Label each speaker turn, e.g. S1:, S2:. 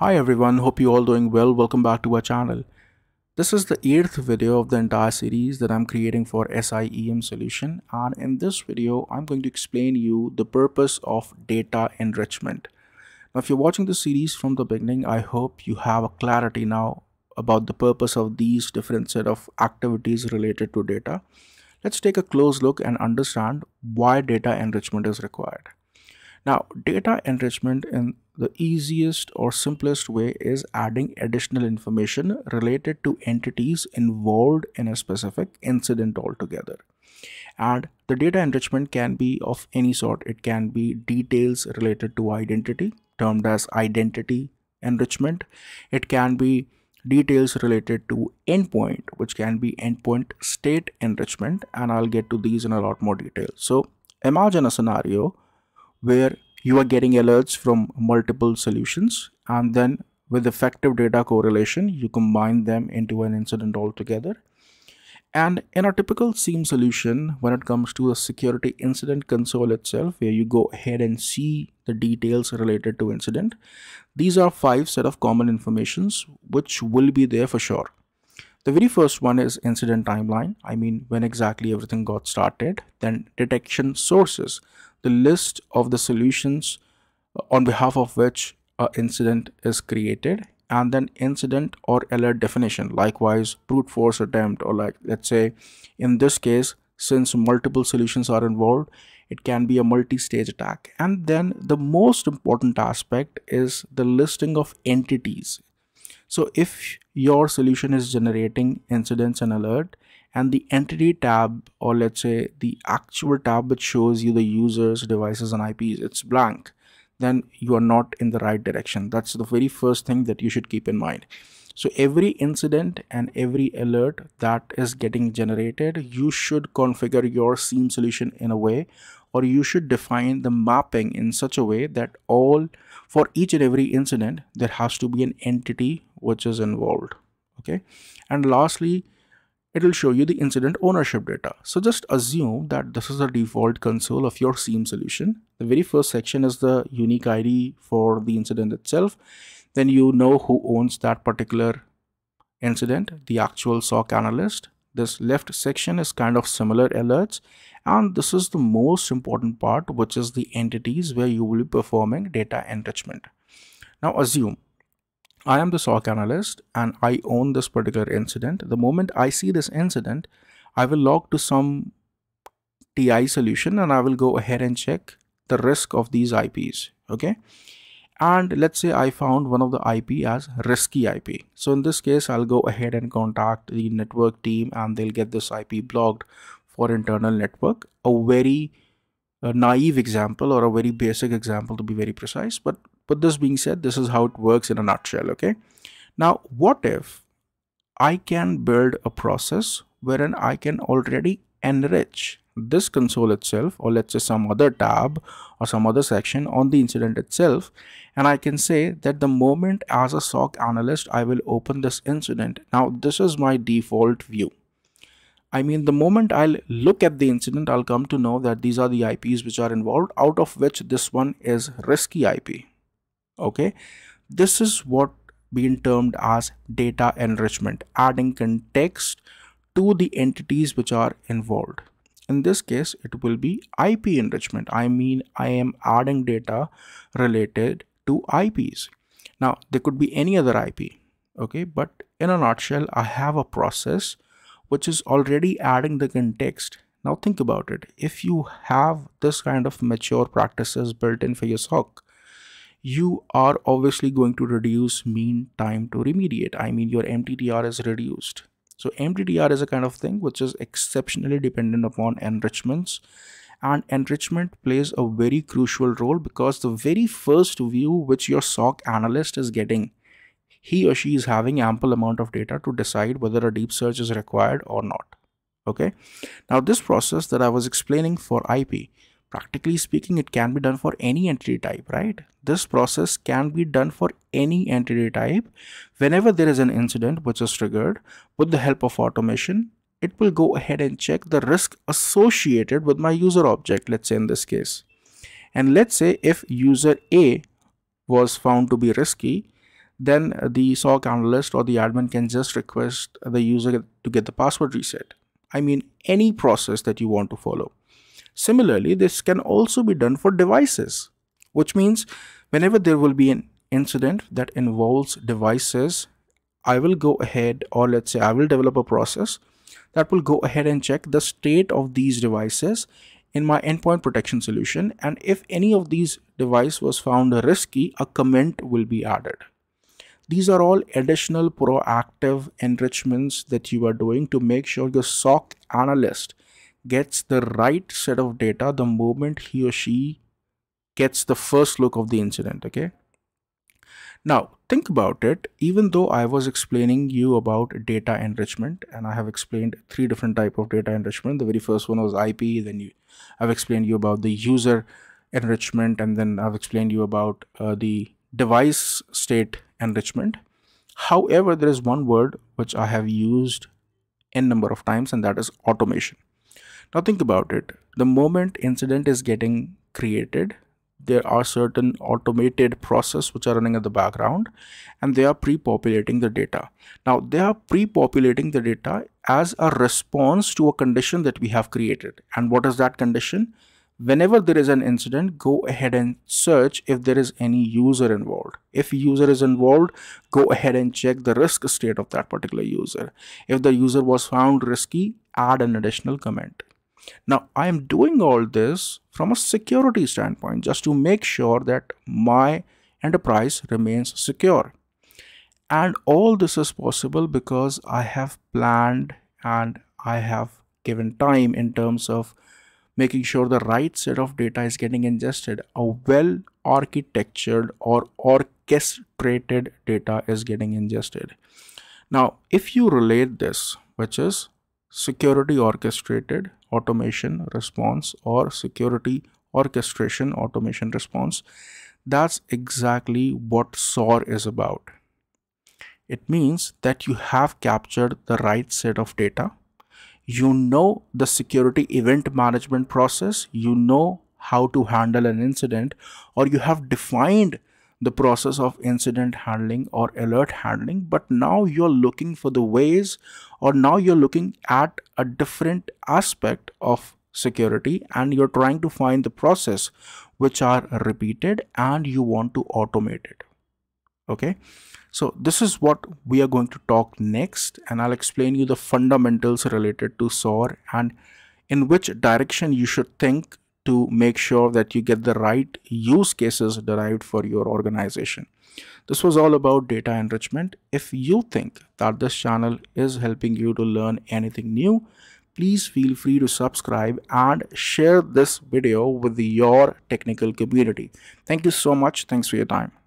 S1: Hi everyone, hope you all doing well. Welcome back to our channel. This is the eighth video of the entire series that I'm creating for SIEM solution and in this video I'm going to explain you the purpose of data enrichment. Now if you're watching the series from the beginning I hope you have a clarity now about the purpose of these different set of activities related to data. Let's take a close look and understand why data enrichment is required. Now, data enrichment in the easiest or simplest way is adding additional information related to entities involved in a specific incident altogether. And the data enrichment can be of any sort. It can be details related to identity, termed as identity enrichment. It can be details related to endpoint, which can be endpoint state enrichment. And I'll get to these in a lot more detail. So imagine a scenario where you are getting alerts from multiple solutions and then with effective data correlation you combine them into an incident altogether. And in a typical SIEM solution when it comes to a security incident console itself where you go ahead and see the details related to incident these are five set of common informations which will be there for sure. The very first one is incident timeline. I mean when exactly everything got started then detection sources the list of the solutions uh, on behalf of which an incident is created and then incident or alert definition likewise brute force attempt or like let's say in this case since multiple solutions are involved it can be a multi-stage attack. And then the most important aspect is the listing of entities. So if your solution is generating incidents and alert and the entity tab or let's say the actual tab which shows you the users devices and ips it's blank. Then you are not in the right direction. That's the very first thing that you should keep in mind. So every incident and every alert that is getting generated you should configure your SIEM solution in a way or you should define the mapping in such a way that all for each and every incident there has to be an entity which is involved. Okay? And lastly it will show you the incident ownership data. So just assume that this is the default console of your SIEM solution. The very first section is the unique ID for the incident itself. Then you know who owns that particular incident, the actual SOC analyst. This left section is kind of similar alerts. And this is the most important part, which is the entities where you will be performing data enrichment. Now assume I am the SOC analyst and I own this particular incident. The moment I see this incident, I will log to some TI solution and I will go ahead and check the risk of these IPs. Okay. And let's say I found one of the IP as risky IP. So in this case, I'll go ahead and contact the network team and they'll get this IP blocked for internal network. A very uh, naive example or a very basic example to be very precise, but but this being said, this is how it works in a nutshell, okay? Now, what if I can build a process wherein I can already enrich this console itself or let's say some other tab or some other section on the incident itself and I can say that the moment as a SOC analyst I will open this incident. Now this is my default view. I mean the moment I'll look at the incident I'll come to know that these are the IPs which are involved out of which this one is risky IP okay. This is what being termed as data enrichment adding context to the entities which are involved. In this case it will be ip enrichment. I mean i am adding data related to ips now there could be any other ip okay? But in a nutshell i have a process which is already adding the context. Now think about it. If you have this kind of mature practices built in for your soc you are obviously going to reduce mean time to remediate. I mean, your MTTR is reduced. So MTTR is a kind of thing which is exceptionally dependent upon enrichments and enrichment plays a very crucial role because the very first view which your SOC analyst is getting, he or she is having ample amount of data to decide whether a deep search is required or not. Okay. Now this process that I was explaining for IP, practically speaking it can be done for any entity type right this process can be done for any entity type whenever there is an incident which is triggered with the help of automation it will go ahead and check the risk associated with my user object let's say in this case and let's say if user a was found to be risky then the SOC analyst or the admin can just request the user to get the password reset. I mean, any process that you want to follow. Similarly, this can also be done for devices, which means whenever there will be an incident that involves devices, I will go ahead or let's say I will develop a process that will go ahead and check the state of these devices in my endpoint protection solution. And if any of these device was found risky a comment will be added. These are all additional proactive enrichments that you are doing to make sure your SOC analyst gets the right set of data the moment he or she gets the first look of the incident okay? Now think about it. Even though i was explaining you about data enrichment and i have explained three different type of data enrichment. The very first one was ip then you i've explained you about the user enrichment and then i've explained you about uh, the device state enrichment. However there is one word which i have used n number of times and that is automation now think about it. The moment incident is getting created there are certain automated process which are running in the background and they are pre-populating the data. Now they are pre-populating the data as a response to a condition that we have created. And what is that condition? Whenever there is an incident go ahead and search if there is any user involved. If user is involved go ahead and check the risk state of that particular user. If the user was found risky add an additional comment now I am doing all this from a security standpoint just to make sure that my enterprise remains secure. And all this is possible because I have planned and I have given time in terms of making sure the right set of data is getting ingested. A well architectured or orchestrated data is getting ingested. Now, if you relate this, which is security orchestrated automation response or security orchestration automation response. That's exactly what SOAR is about. It means that you have captured the right set of data. You know the security event management process. You know how to handle an incident or you have defined the process of incident handling or alert handling but now you're looking for the ways or now you're looking at a different aspect of security and you're trying to find the process which are repeated and you want to automate it. Okay? So this is what we are going to talk next and i'll explain you the fundamentals related to SOAR and in which direction you should think to make sure that you get the right use cases derived for your organization. This was all about data enrichment. If you think that this channel is helping you to learn anything new, please feel free to subscribe and share this video with your technical community. Thank you so much. Thanks for your time.